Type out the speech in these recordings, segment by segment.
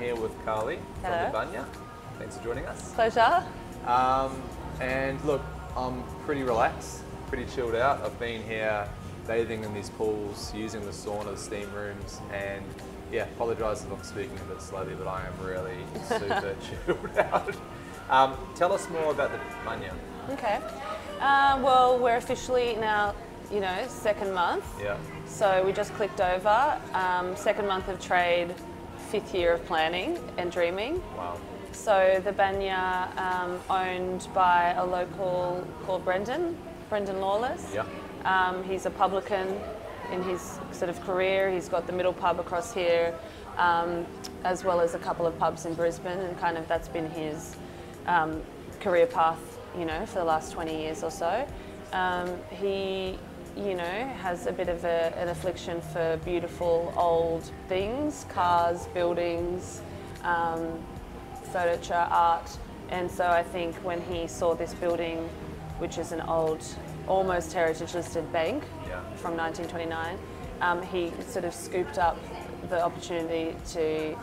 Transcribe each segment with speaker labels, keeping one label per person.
Speaker 1: here with Carlee
Speaker 2: Hello.
Speaker 1: from the Banya. Thanks for joining us.
Speaker 2: Pleasure.
Speaker 1: Um, and look, I'm pretty relaxed, pretty chilled out. I've been here bathing in these pools, using the sauna, the steam rooms, and yeah, apologise if I'm speaking a bit slowly, but I am really super chilled out. Um, tell us more about the Banya.
Speaker 2: Okay. Uh, well, we're officially now, you know, second month.
Speaker 1: Yeah.
Speaker 2: So we just clicked over. Um, second month of trade, fifth year of planning and dreaming.
Speaker 1: Wow.
Speaker 2: So the Banya, um, owned by a local called Brendan, Brendan Lawless.
Speaker 1: Yeah.
Speaker 2: Um, he's a publican in his sort of career. He's got the middle pub across here, um, as well as a couple of pubs in Brisbane, and kind of that's been his um, career path, you know, for the last 20 years or so. Um, he, you know, has a bit of a, an affliction for beautiful old things, cars, buildings, um, furniture, art. And so I think when he saw this building, which is an old, almost heritage listed bank. From 1929, um, he sort of scooped up the opportunity to,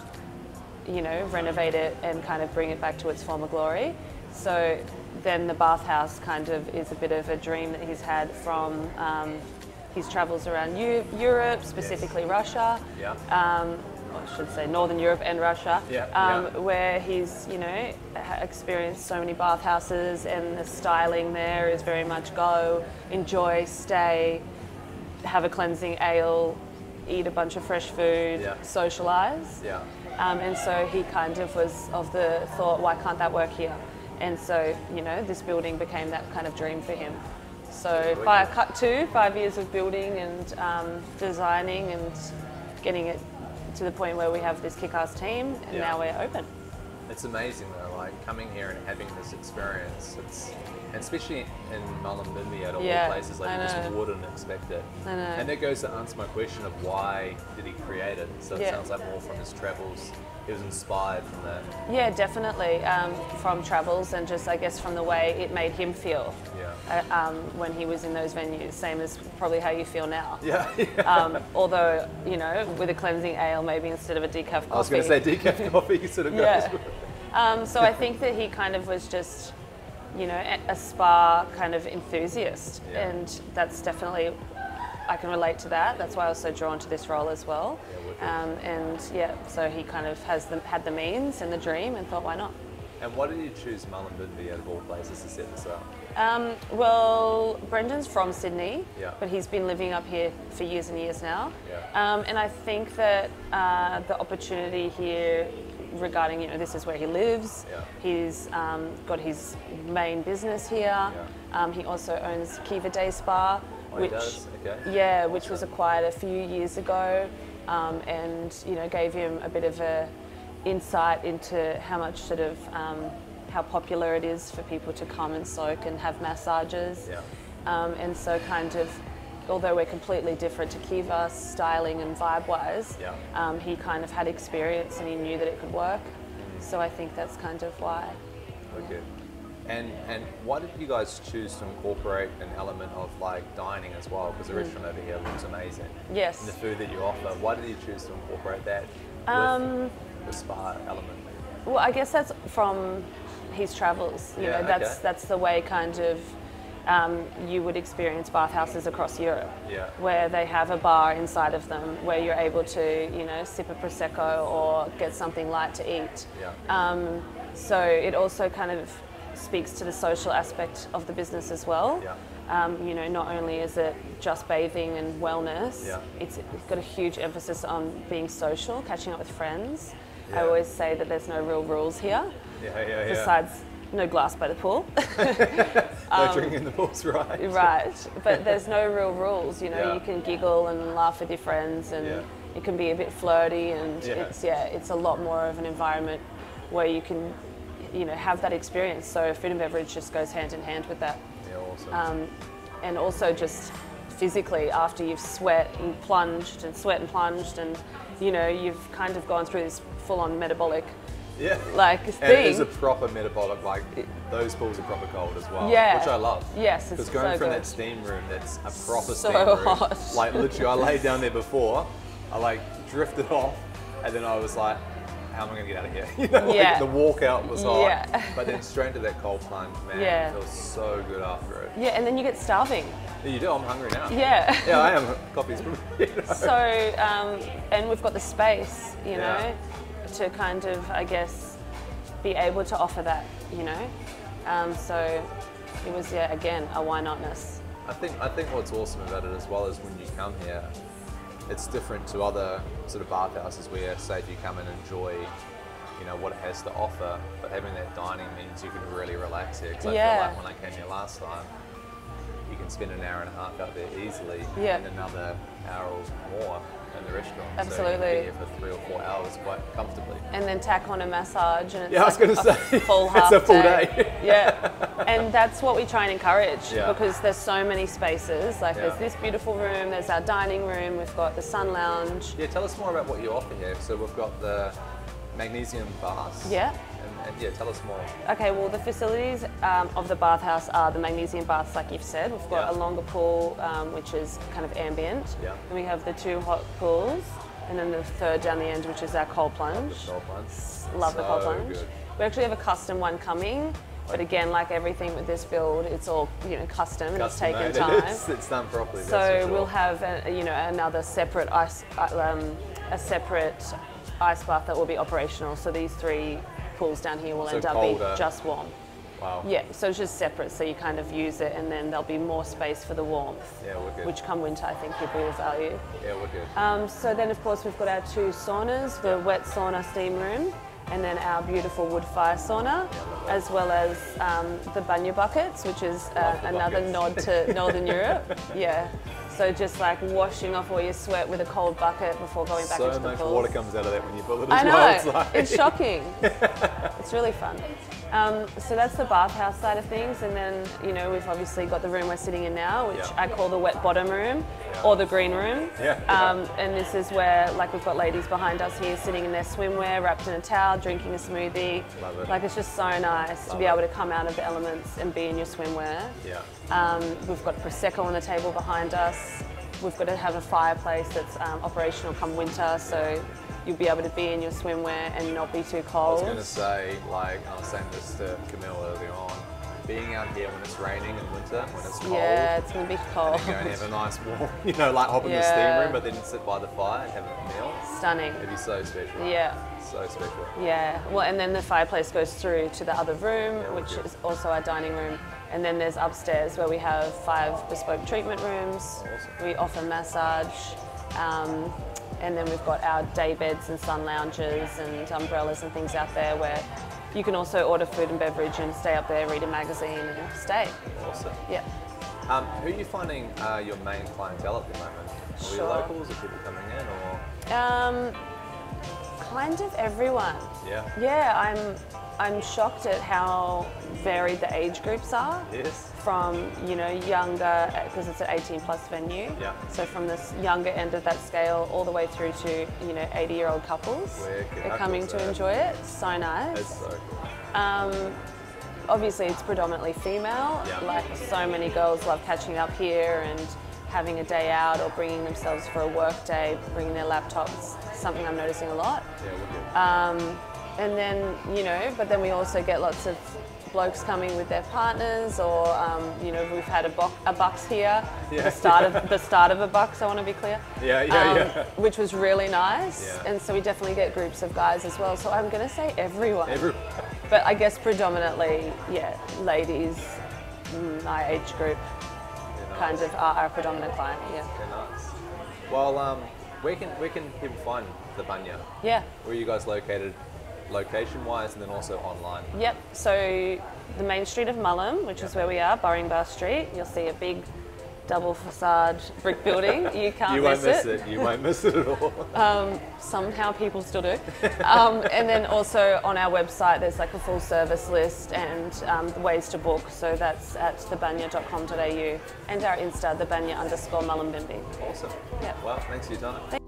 Speaker 2: you know, renovate it and kind of bring it back to its former glory. So then the bathhouse kind of is a bit of a dream that he's had from um, his travels around Eu- Europe, specifically Russia
Speaker 1: Yeah.
Speaker 2: um, I should say Northern Europe and Russia,
Speaker 1: Yeah,
Speaker 2: um,
Speaker 1: yeah.
Speaker 2: where he's you know experienced so many bathhouses, and the styling there is very much go, enjoy, stay, have a cleansing ale, eat a bunch of fresh food,
Speaker 1: Yeah.
Speaker 2: socialise.
Speaker 1: Yeah.
Speaker 2: Um, and so he kind of was of the thought, why can't that work here? And so, you know, this building became that kind of dream for him. So, by cut two, five years of building and um, designing and getting it to the point where we have this kick-ass team, and
Speaker 1: Yeah.
Speaker 2: now we're open.
Speaker 1: It's amazing though, coming here and having this experience. It's and especially in Mullumbimby out of
Speaker 2: Yeah,
Speaker 1: all places, like you just wouldn't expect it. And that goes to answer my question of why did he create it? So it
Speaker 2: Yeah.
Speaker 1: sounds like more from his travels. He was inspired from that.
Speaker 2: Yeah, definitely. Um, from travels and just, I guess, from the way it made him feel
Speaker 1: Yeah.
Speaker 2: uh, um, when he was in those venues, same as probably how you feel now.
Speaker 1: Yeah. yeah.
Speaker 2: Um, although, you know, with a cleansing ale, maybe instead of a decaf coffee.
Speaker 1: I was going to say decaf coffee sort of goes.
Speaker 2: Yeah.
Speaker 1: with-
Speaker 2: Um, so I think that he kind of was just, you know, a- spa kind of enthusiast,
Speaker 1: Yeah.
Speaker 2: and that's definitely, I can relate to that. That's why I was so drawn to this role as well.
Speaker 1: Yeah,
Speaker 2: um, and yeah, so he kind of has the, had the means and the dream, and thought, why not?
Speaker 1: And why did you choose Mullumbimby out of all places to set this up?
Speaker 2: Um, well, Brendan's from Sydney,
Speaker 1: Yeah.
Speaker 2: but he's been living up here for years and years now.
Speaker 1: Yeah.
Speaker 2: Um, and I think that uh, the opportunity here regarding, you know, this is where he lives.
Speaker 1: Yeah.
Speaker 2: He's um, got his main business here. Um, he also owns Kiva Day Spa,
Speaker 1: Oh,
Speaker 2: which?
Speaker 1: Okay.
Speaker 2: yeah, which was acquired a few years ago, um, and you know gave him a bit of a insight into how much sort of um, how popular it is for people to come and soak and have massages.
Speaker 1: Yeah.
Speaker 2: Um, and so kind of, although we're completely different to Kiva, styling and vibe wise,
Speaker 1: Yeah.
Speaker 2: um, he kind of had experience and he knew that it could work. So I think that's kind of why.
Speaker 1: Okay. And and why did you guys choose to incorporate an element of like dining as well? Because the restaurant over here looks amazing.
Speaker 2: Mm. Yes.
Speaker 1: And the food that you offer, why did you choose to incorporate that
Speaker 2: Um,
Speaker 1: with the spa element?
Speaker 2: Well, I guess that's from his travels. You
Speaker 1: Yeah,
Speaker 2: know, that's
Speaker 1: okay.
Speaker 2: that's the way kind of um, you would experience bathhouses across Europe,
Speaker 1: Yeah.
Speaker 2: where they have a bar inside of them, where you're able to, you know, sip a prosecco or get something light to eat.
Speaker 1: Yeah.
Speaker 2: Um, so it also kind of speaks to the social aspect of the business as well.
Speaker 1: Yeah.
Speaker 2: Um, you know, not only is it just bathing and wellness, it's got a huge emphasis on being social, catching up with friends. I always say that there's no real rules here,
Speaker 1: Yeah, yeah, yeah.
Speaker 2: besides no glass by the pool.
Speaker 1: no drinking in the pools, right?
Speaker 2: um, right, but there's no real rules. You know,
Speaker 1: Yeah.
Speaker 2: you can giggle and laugh with your friends, and
Speaker 1: Yeah.
Speaker 2: you can be a bit flirty, and
Speaker 1: Yeah.
Speaker 2: it's yeah, it's a lot more of an environment where you can, you know, have that experience. So food and beverage just goes hand in hand with that,
Speaker 1: Yeah, awesome.
Speaker 2: um, and also just physically after you've sweat and plunged and sweat and plunged, and you know, you've kind of gone through this full-on metabolic
Speaker 1: Yeah.
Speaker 2: like
Speaker 1: And it
Speaker 2: thing.
Speaker 1: is a proper metabolic, like those pools are proper cold as well.
Speaker 2: Yeah.
Speaker 1: Which I love.
Speaker 2: Yes, it's
Speaker 1: Because going
Speaker 2: so
Speaker 1: from
Speaker 2: good.
Speaker 1: that steam room, that's a proper
Speaker 2: So
Speaker 1: steam room.
Speaker 2: hot.
Speaker 1: Like literally, I laid down there before, I like drifted off, and then I was like, how am I going to get out of here? You know, like,
Speaker 2: Yeah.
Speaker 1: the walkout was hot,
Speaker 2: Yeah.
Speaker 1: but then straight into that cold plunge, man,
Speaker 2: Yeah.
Speaker 1: it feels so good after it.
Speaker 2: yeah, and then you get starving.
Speaker 1: You do, I'm hungry now.
Speaker 2: Yeah.
Speaker 1: Yeah, I am. Coffee's you know.
Speaker 2: So, um, and we've got the space, you know,
Speaker 1: Yeah.
Speaker 2: To kind of, I guess, be able to offer that, you know. Um, so it was, yeah, again, a why notness.
Speaker 1: I think I think what's awesome about it as well is when you come here, it's different to other sort of bathhouses where say if you come and enjoy, you know, what it has to offer, but having that dining means you can really relax here. Because I
Speaker 2: Yeah.
Speaker 1: feel like when I came here last time, you can spend an hour and a half out there easily,
Speaker 2: Yeah.
Speaker 1: and another hour or more in the restaurant. So you
Speaker 2: Absolutely.
Speaker 1: can be here for three or four hours quite comfortably.
Speaker 2: And then tack on a massage, and it's
Speaker 1: Yeah, I was gonna
Speaker 2: a
Speaker 1: say,
Speaker 2: full
Speaker 1: it's
Speaker 2: half
Speaker 1: a full day.
Speaker 2: yeah, and that's what we try and encourage
Speaker 1: Yeah.
Speaker 2: because there's so many spaces. Like
Speaker 1: Yeah.
Speaker 2: there's this beautiful room, there's our dining room, we've got the sun lounge.
Speaker 1: Yeah, tell us more about what you offer here. So we've got the magnesium baths.
Speaker 2: Yeah.
Speaker 1: And, and yeah, tell us more.
Speaker 2: Okay, well, the facilities um, of the bathhouse are the magnesium baths, like you've said. We've got
Speaker 1: Yeah.
Speaker 2: a longer pool, um, which is kind of ambient.
Speaker 1: Yeah.
Speaker 2: And we have the two hot pools, and then the third down the end, which is our cold plunge.
Speaker 1: The cold plunge.
Speaker 2: Love the cold plunge.
Speaker 1: good.
Speaker 2: We actually have a custom one coming, but again, like everything with this build, it's all you know custom and it's taken
Speaker 1: made.
Speaker 2: time.
Speaker 1: It's, it's done properly.
Speaker 2: So
Speaker 1: sure.
Speaker 2: we'll have a, you know another separate ice, uh, um, a separate ice bath that will be operational. So these three pools down here will
Speaker 1: So
Speaker 2: end up being just warm.
Speaker 1: Wow.
Speaker 2: Yeah, so it's just separate, so you kind of use it, and then there'll be more space for the warmth,
Speaker 1: Yeah, wicked.
Speaker 2: which come winter I think people will value.
Speaker 1: Yeah, we're good.
Speaker 2: Um, so then, of course, we've got our two saunas, the wet sauna steam room, and then our beautiful wood fire sauna, as well as um, the banya buckets, which is uh, another
Speaker 1: buckets.
Speaker 2: nod to Northern Europe. Yeah. So just like washing off all your sweat with a cold bucket before going back
Speaker 1: so
Speaker 2: into the
Speaker 1: much
Speaker 2: pool.
Speaker 1: water comes out of that when you fill it
Speaker 2: I know.
Speaker 1: well. It's like,
Speaker 2: It's shocking. it's really fun. Um, so that's the bathhouse side of things, and then you know we've obviously got the room we're sitting in now, which
Speaker 1: Yeah.
Speaker 2: I call the wet bottom room
Speaker 1: Yeah.
Speaker 2: or the green room.
Speaker 1: Yeah,
Speaker 2: Um, and this is where, like, we've got ladies behind us here sitting in their swimwear, wrapped in a towel, drinking a smoothie.
Speaker 1: Love it.
Speaker 2: Like, it's just so nice to be able to come out of the elements and be in your swimwear.
Speaker 1: yeah.
Speaker 2: Um, we've got prosecco on the table behind us. We've got to have a fireplace that's um, operational come winter, so you'll be able to be in your swimwear and not be too cold.
Speaker 1: I was going to say, like, I was saying this to Camille earlier on, being out here when it's raining in winter, when it's cold,
Speaker 2: Yeah, it's gonna be cold.
Speaker 1: and and have a nice warm, you know, like hop in the steam room, but then sit by the fire and have a meal.
Speaker 2: Stunning.
Speaker 1: It'd be so special.
Speaker 2: Yeah.
Speaker 1: So special.
Speaker 2: Yeah, well, and then the fireplace goes through to the other room,
Speaker 1: Yeah,
Speaker 2: which
Speaker 1: wicked.
Speaker 2: is also our dining room. And then there's upstairs where we have five bespoke treatment rooms. We offer massage. Um, and then we've got our day beds and sun lounges and umbrellas and things out there where you can also order food and beverage and stay up there, read a magazine and stay.
Speaker 1: Awesome.
Speaker 2: Yeah.
Speaker 1: Um, who are you finding uh, your main clientele at the moment? Are we
Speaker 2: Sure.
Speaker 1: locals or people coming in or?
Speaker 2: Um, kind of everyone.
Speaker 1: Yeah.
Speaker 2: Yeah, I'm I'm shocked at how varied the age groups are.
Speaker 1: Yes.
Speaker 2: From you know younger because it's an 18 plus venue.
Speaker 1: Yeah.
Speaker 2: So from this younger end of that scale all the way through to you know 80 year old couples
Speaker 1: Wicked. How
Speaker 2: coming to
Speaker 1: that?
Speaker 2: enjoy it. So nice.
Speaker 1: That's so cool.
Speaker 2: Um, obviously, it's predominantly female.
Speaker 1: Yeah.
Speaker 2: Like so many girls love catching up here and having a day out or bringing themselves for a work day, bringing their laptops. Something I'm noticing a lot.
Speaker 1: Yeah, wicked.
Speaker 2: And then, you know, but then we also get lots of blokes coming with their partners, or um, you know, we've had a, bo- a bucks here.
Speaker 1: Yeah.
Speaker 2: The start of the start of a bucks. I want to be clear.
Speaker 1: Yeah, yeah,
Speaker 2: Um,
Speaker 1: yeah.
Speaker 2: Which was really nice,
Speaker 1: Yeah.
Speaker 2: and so we definitely get groups of guys as well. So I'm going to say everyone,
Speaker 1: Every,
Speaker 2: but I guess predominantly, yeah, ladies, my age group,
Speaker 1: know,
Speaker 2: kind of are our predominant client. Yeah,
Speaker 1: Yeah, nice. Well, um, where can where can people find the Banya?
Speaker 2: yeah.
Speaker 1: Where are you guys located, location-wise, and then also online?
Speaker 2: Yep. So the main street of Mullum, which is where we are, Burringbar Street, you'll see a big double facade brick building. You can't
Speaker 1: you won't
Speaker 2: miss,
Speaker 1: miss it. You won't miss it at all.
Speaker 2: Somehow people still do. Um, and then also on our website, there's like a full service list and um, ways to book. So that's at thebanya.com.au and our Insta, thebanya underscore Mullumbimby.
Speaker 1: awesome.
Speaker 2: Yeah.
Speaker 1: Well, thanks for your time.